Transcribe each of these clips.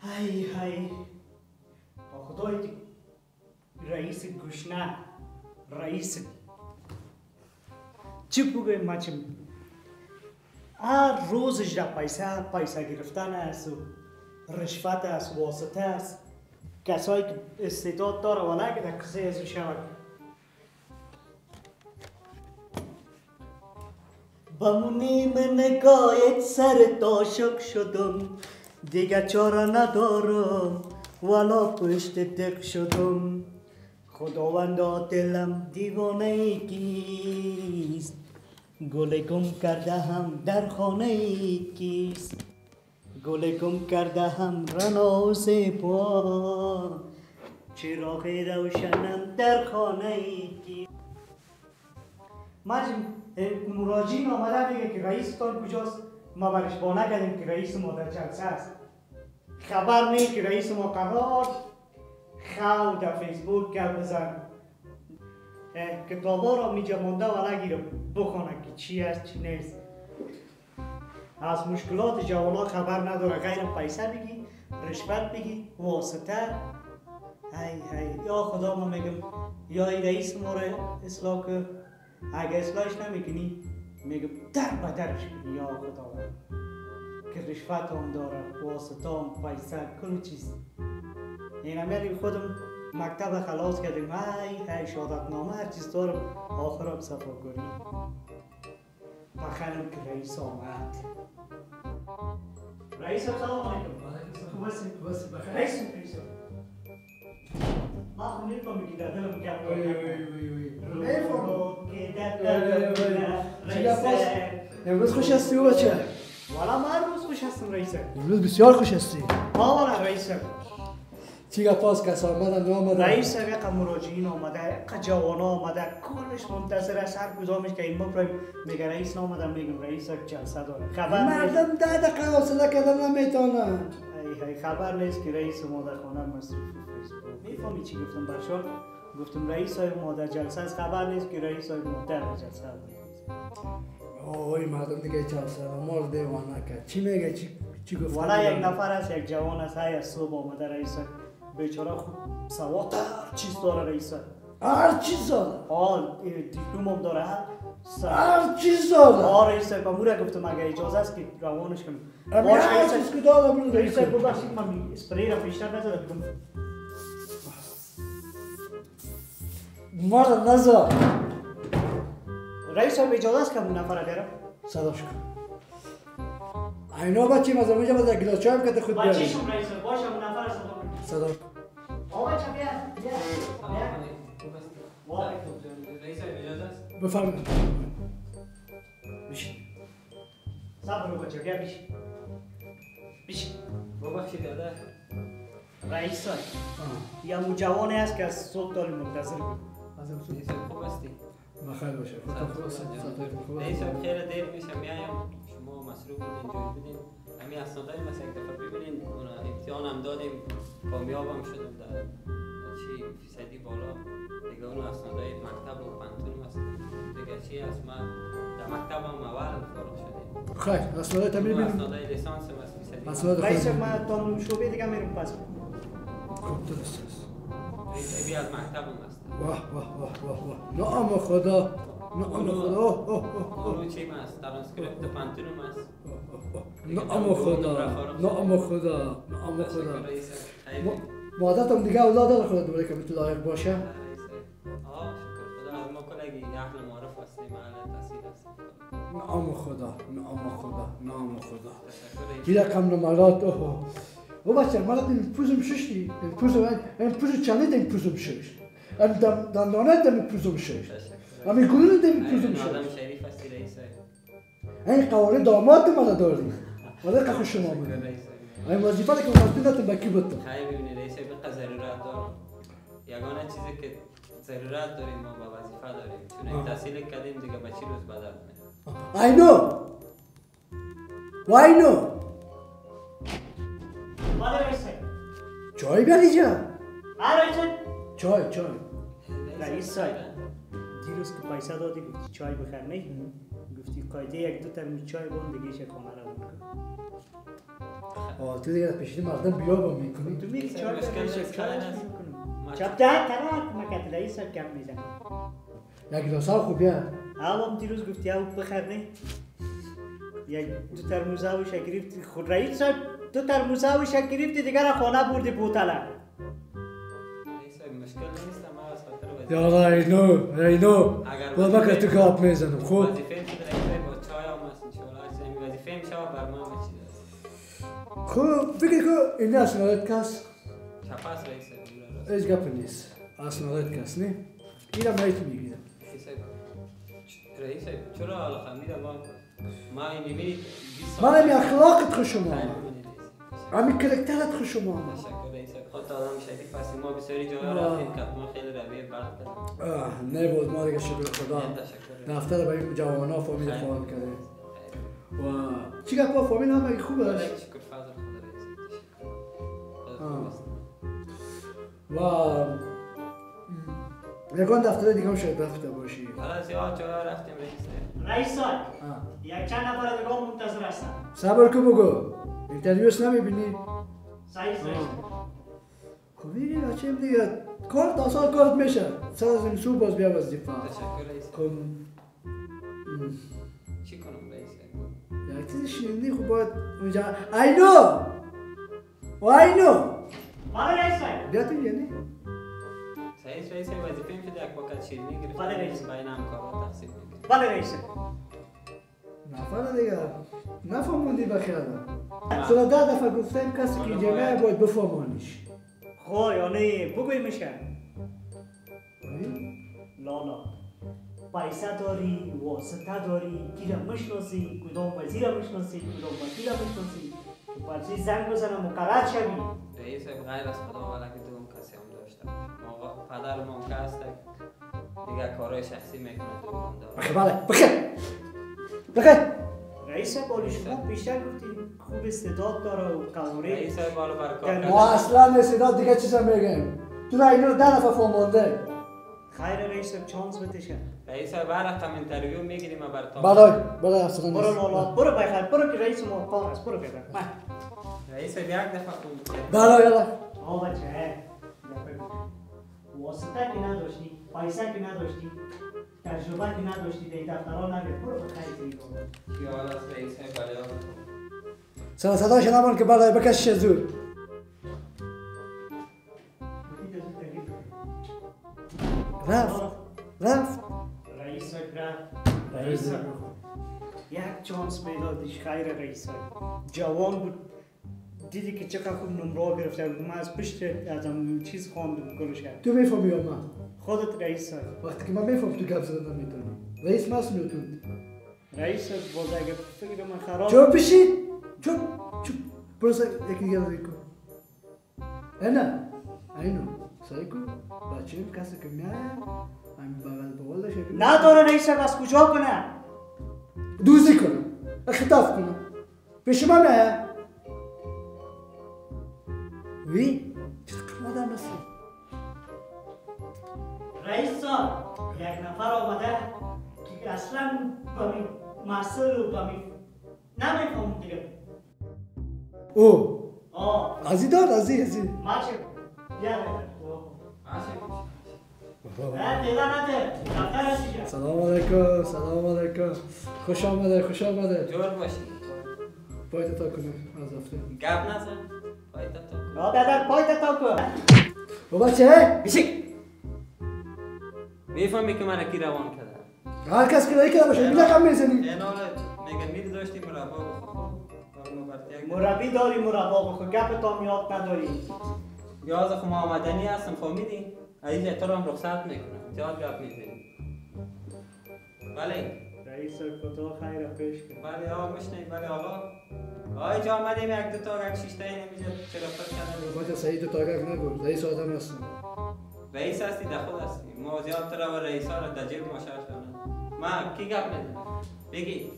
های های با خدای رئیس گشنه رئیس چی بگویم ما چی هر روزش در پیسه پیسه گرفتن است و رشوت است واسطه است کسایی که استعداد داره که در کسی از شود بمونی من نگاهت سر تاشک شدم دیگه چاره ندارم. ولا پشت دق شدم. خداوندا دلم دیوانه کیست؟ گل گم کرده هم در خانه کیست؟ گل گم کرده هم رنا زیبا چراغ روشنم در خانه کیست؟ مجم مراجعین آمده میگه که رئیس تان کجاست؟ ما برش با نکردیم که رئیس ما در جلسه است. خبر نیست که رئیس ما قرار خو در فیسبوک گپ بزن. کتابا را می جمانده و نگیره بخونه که چی است چی نیست. از مشکلات جوانا خبر نداره. غیر پیسه بگی رشوت بگی واسطه. های های یا خدا ما میگم یا ای رئیس ما را اصلاح که اگه اصلاحش نمی‌کنی میگم در بدرش یا خدا. که رشوت هم داره واسطه هم پیسه کل چیز این امیری خودم مکتب خلاص کردیم. های های شادت نامه هر چیز دارم. آخر هم صفا کنی بخیرم که رئیس آمد. رئیس سلام علیکم؟ خوب هستی؟ بخیر رئیس رئیس ما خو نمی‌فهمی که در دلم رئیس است؟ امروز خوش هستی بچه والا من خوش هستم رئیس امروز بسیار خوش هستی. ها والا رئیس چی گپ است کس آمدن آمدن؟ رئیس یک مراجعین آمده یک جوان آمده. کلش منتظر است هر کدامش که این بفرم میگه رئیس نامده میگم رئیس یک جلسه داره. خبر مردم ده دقیقه حوصله کردن نمی‌تونن ای خبر نیست که رئیس ما در خانه مصروف می‌فهمی چی گفتم؟ برشان گفتم رئیس های ما در جلسه است. خبر نیست که رئیس های ما در جلسه است. اوه مردم دیگه چه سر ما رو دیوانه کرد چی میگه؟ چی چی گفت؟ والا یک نفر است یک جوان است. های صبح آمده رئیس. بیچاره خوب سواد هر چیز داره رئیس. هر چیز داره. آه دیپلم هم داره. هر چیز داره. آه رئیس کامورا گفتم اگه اجازه است که روانش کنم؟ باش رئیس چیز که داره برو رئیس. ببخشید من اسپری را بیشتر نزدم. مرد نزا رئیس صاحب اجازه است که اون نفر بیارم صداش کن اینا بچه مزه میجا بزا گلاس چایم که خود بیاری بچه‌شون رئیس صاحب باشه اون نفر صدا. کن آقا بچه بیا بیا. بیا وعلیکم. رئیس اجازه است؟ بفرمایید. بشین صبر رو بچه بیا بیش بیش ببخشید داده؟ رئیس. یا مو جوانی است که از صبح داری منتظر. بود از رئیس خوب هستی؟ بخیر باشه. رئیس خیلی دیر میشه میایم شما مصروف بودین جوی بودین. همین اسنادای مثلا یک دفعه ببینین. اون امتحان هم دادیم. کامیاب هم شدم در چی فیصدی بالا. دیگه اون اسنادای مکتب و پنتون هست. دیگه چی هست؟ من در مکتب هم اول فارغ شدیم. خیر. اسناد تا اون می‌بینیم اسنادای لیسانس هم از فیصدی اسناد رئیس خیر صاحب من تا شعبه دیگه میرم پس خوب درست است بی از مکتب هست واه واه واه واه واه نام خدا نام خدا. اونو چی هست ترانسکریپت پنتون هم هست نام خدا نام خدا نام خدا رئیس ما- مادرتم دیگه اولاد داره خدا دوباره که می‌تونه لایق باشه آه شکر خدا از ما کلگی اهل معارف هستیم اهل تحصیل هستیم نام خدا نام خدا نام خدا این رقم نمرات اوه او بچه مرا این پوزم ششتی این پوزم این پوزم چنید این پوزم شش این دم دندانه دم پوزم شش تشکر همین گلون دم پوزم این آدم شش شریف هستی رئیس این قواره داماد مرا داری ولی که خوش شما بود این وظیفه که مسئول دادم با کی بود خیلی ببینی رئیس بقى ضرورت دارم یگانه چیزی که ضرورت داریم ما با وظیفه داریم چون این. تحصیل کردیم دیگه به چی روز بدل میاد I know why no چای بیاری جا. صاحب چای چای رئیس صاحب دیروز که پیسه دادی گفتی چای بخر. نه گفتی قاعده یک دو ترموز چای بون دیگه چه خانه رو کن آه تو دیگه پیشین مردم بیا با می‌کنی. تو میری چای بخر چای چپ ده طرف مکت رئیس کم می‌زنم یک گلاس آب خوب بیا. هم دیروز گفتی او بخر نه؟ یک دو ترموز آبش گرفتی. خود رئیس صاحب دو ترموز آبش گرفتی دیگه را خانه بردی بوتله یا اینو اگر با مکه تو کاپ می‌زنم خوب؟ با. خوب فکر کو این اسناد کس. هیچ گپ نیست. اسناد کس نه؟ اینم نایت می‌گیرم. رئیس چرا حالا خمیده ما ما این می‌بینید 20 من اخلاقت خوش اومد. همین کرکترت خوش رئیس صاحب. خود آدم شدید پس ما بسیاری. رفتیم که ما خیلی آه نه بود ما دیگه شکر خدا. دفتر به این جوان ها فامیل. فعال کرده. و چی گپ فامیل هم آه. خوب است. و م، یگان دفتر دیگه هم شاید رفته باشی حالا زیاد جاها رفتیم رئیس. رئیس. یک چند نفر دیگه منتظر هستن صبر کو بگو اینترویوش نمی‌بینی صحیح صحیح خب دیگه بچه دیگه کار تا سال کارت میشه سر از این سو باز بیا وظیفه تشکر رئیس صاحب. خب م، چی کنم رئیس صاحب؟ یک چیزی شنیدی خب باید اونجا اینو و اینو بله رئیس صاحب بیا تو یعنی رئیس رئیس صاحب وظیفه میشه یک وقت شیرینی گرفتیم بله، نفر دیگه. نفهموندی بخیال سر ده دفعه گفتم کسی که اینجا میاد باید. بفهمانیش خو یعنی بگوی میشه. لالا پیسه داری واسطه داری گیرم مشناسی کدام وزیر مشناسی کدام وکیل مشناسی که پرچی زنگ بزنم مقرر شوی. رئیس صاحب غیر از خدا والا که دوم کسی هم داشته باشه ما پدر ما که دیگه کارهای شخصی می‌کنه دوم داره بخیر بله. بخیر بخیر. رئیس بالی شما بیشتر گفتی خوب استعداد داره و قواره. رئیس صاحب بالا بر کار در- ما اصلا استعداد دیگه چیزا میگم تو را اینو ده دفعه فهمانده خیر رئیس صاحب چانس بتشه رئیس صاحب هر رقم interview می‌گیریم و بر تا برای برای اصلا برو نیست لالا برو بخیر برو که رئیس ما کار است برو بخیر من رئیس صاحب یک دفعه خوب برای یلا آه بچه واسطه که نداشتی؟ پیسه که نداشتی؟ تجربه که نداشتی در دفترها نگرد برو بخیر زیر خیال است رئیس صاحب بله سر صداش نمان که برای بکش زور رفت. رفت. رئیس رفت. رئیس یک چانس میدادیش. خیر رئیس جوان بود. دیدی که چقدر خوب نمره گرفته. من از پشت از چیز خواندم. گلش کرد. تو می‌فهمی یا من خودت رئیس وقتی که من میفهم تو گپ زدن نمی‌تونی رئیس مسئول تو رئیس باز اگه فکر من خراب چوب بشید چوب چوب برو سر یکی دیگه رو کن نه اینو سعی کن بچه کسی که میاد همین بغل بغل داشته نداره رئیس از کجا کنه دوزی کنم خطاف کنم پیش ما میاد وی چطور آدم هستی رئیس صاحب یک نفر آمده که اصلا با می مسئول و با می نمیفهم دیگه. او. آه. ازی دار ازی ازی ما چه بیا. سلام علیکم سلام علیکم. خوش آمده خوش آمده جور باشی. پایت تا کنم از هفته. گپ نزن. پایتا تو آه دادر پای تا کن. و بچه بیشک. می‌فهمی که من کی روان کردم. هر کس که رایی باشه بیده کم می‌زنی این حالا میگن میری داشتی مربا بخور. ما برتیک مربی داری مربا بخور. گپ تا میاد نداری. یاز خو ما آمدنی هستم فهمیدی عزیز تو رو هم رخصت می‌کنم. زیاد گپ می‌زنی بله. رئیس خدا خیر پیش کن بله آقا میشنی بله آقا. آقا جا آمدیم. یک دو تا یک شیشته ای نمیشه چرا پر کنه بچه سعید تو تاگک نگو. رئیس آدم هستم. رئیس هستی؟ در خود هستی؟ ما زیاد تر و رئیس ها رو در جیب ما شرط ما کی گپ می‌زنم بگی.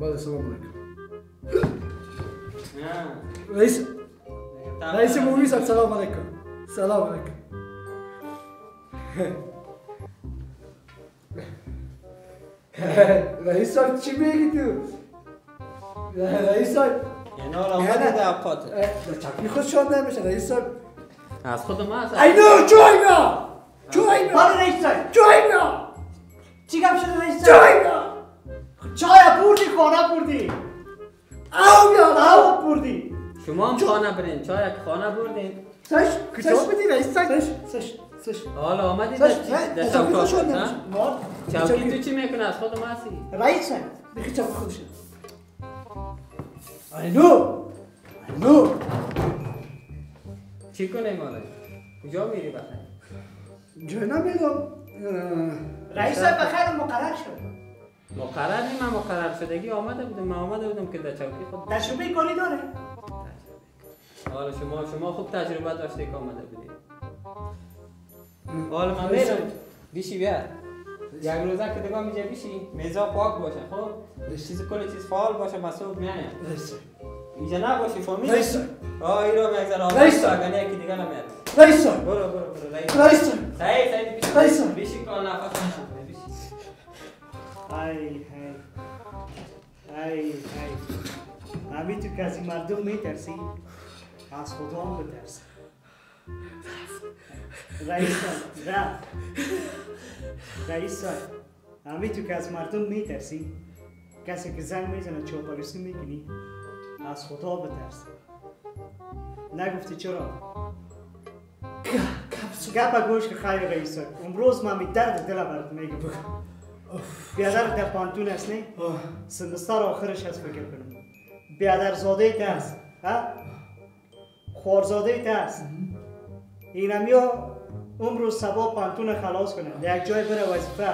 بله سلام علیکم. رئیس رئیس صاحب سلام علیکم. سلام علیکم. رئیس صاحب چی میگی تو؟ رئیس صاحب یعنی چاکی خود شاد نمیشه رئیس صاحب از خود ما هست اینو جای بیا حالا رئیس صاحب جای بیا چی گم شده رئیس صاحب جای بیا چای بردی خانه بردی. او بیا آب بردی. شما هم خانه برین. چای خانه بردین. سش؟ سش. بدی رئیس صاحب سش سش سش. حالا آمدید سش. در چوکی تو چی می‌کنه از خود ما هستی؟ رئیس صاحب بخی چاکی خودش اینو اینو چی کنیم حالا کجا میری بخیر جای نمیدم رئیس بخیر مقرر شد. مقرر نیم من مقرر شدگی آمده بودم. من آمده بودم که در چوکی خود تجربه کاری داره. حالا شما شما خوب تجربه داشته که آمده بودید حالا من میرم بیشی بیا. یک روزه که دیگه میجه بیشی میزا پاک باشه. خب؟ چیز کل چیز فعال باشه رئیس صاحب اینجا نباشی فهمیدی رئیس آه این رو یک ذره رئیس آمد. اگر یکی دیگه نمیاد رئیس برو برو برو. رئیس. رئیس سعید بیشی. رئیس. بیشی کن نفس ای ای. ای ای. همین تو این مردم میترسی؟ از خدا هم بترس رئیس رفت رئیس همین تو که از مردم میترسی کسی که زنگ می‌زنه چوپاریسی می‌کنی از خدا بترس نگفتی چرا گپ گوش که خیر رئیس امروز من می درد دل برات میگم بیادر در پانتون است نه سمستر آخرش هست فکر کنم بیادر زاده ایت ها خوارزاده ایت است اینمیا عمر و سبا پانتون خلاص کنه. یک جای بره وظیفه.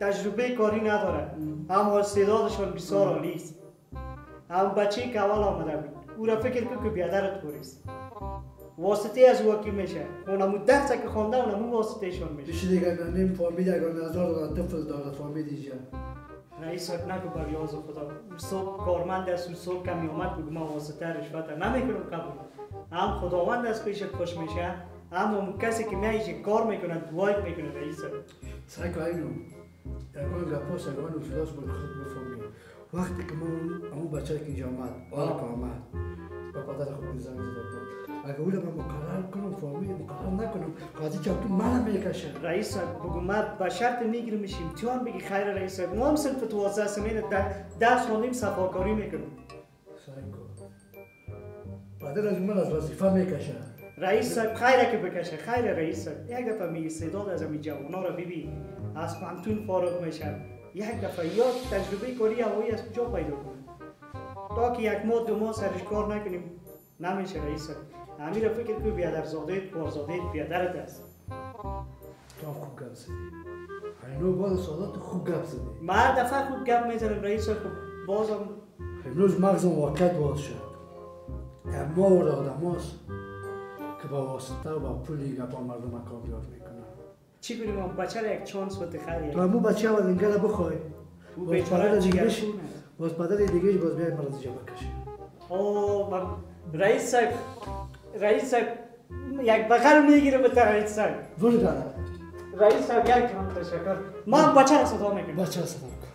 تجربه کاری نداره. اما استعدادشان بسیار عالی است. هم بچه که اول آمده بود. او را فکر کن که بیادرت کوریست واسطه از واکی میشه. اونمو درس که خونده اونمو واسطه شون میشه. بیشی دیگه نیم فامیل اگر نظر دارد طفل دارد فامیل اینجا رئیس صاحب نگو بر یاز خدا. صبح کارمند است او صبح کمی اومد بگو من واسطه رشوت نمی‌کنم قبول. هم خداوند از پیشت خوش میشه هم اون کسی که میایشه کار می‌کنه دعایت می‌کنه رئیس. صاحب سعی اینو یکان گپا سگان و فلاس بود خود بفهمی. وقتی که من اون بچه که اینجا آمد که آمد با پدر خود زنگ زده بود اگه اون من مقرر کنم فامیل مقرر نکنم قاضی چاکتو من می‌کشه. رئیس صاحب بگو ما به شرط میگیرمش امتحان بگی؟ خیر رئیس. صاحب ما هم صنف توازده سمین درس خوندیم صفاکاری می‌کنم سعی کن پدر از من از وظیفه می‌کشه رئیس صاحب خیره که بکشه خیر رئیس صاحب یک دفعه میگی استعداد از همین جوانا رو ببین از پانتون فارغ میشن یک دفعه یاد تجربه کاری هوایی از کجا پیدا کنه تا که یک ماه دو ماه سرش کار نکنیم نمیشه رئیس صاحب امیر فکر که بیادر زاده کارزاده بیادرت است تو خوب گپ زدی اینو باز سوالات خوب گپ زدی ما دفعه خوب گپ می‌زنم رئیس صاحب بازم امروز مغزم واقعیت باز شد اما اور آدم هاست که با واسطه و با پولی گپا مردم کامیاب می‌کنن چی کنیم بچه را یک چانس بده خیلی تو همون بچه اول انگل بخوای باز پدر دیگهش. باز پدر دیگهش باز بیای مرا دیجا بکشه اوه من رئیس صاحب رئیس صاحب یک بغل می‌گیره به رئیس صاحب برو داره رئیس صاحب یک تشکر من بچه را صدا می‌کنم بچه صدا کن